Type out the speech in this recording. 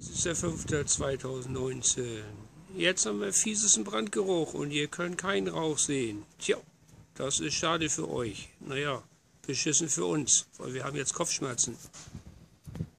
Es ist der 5.2019. Jetzt haben wir fiesesten Brandgeruch und ihr könnt keinen Rauch sehen. Tja, das ist schade für euch. Naja, beschissen für uns, weil wir haben jetzt Kopfschmerzen.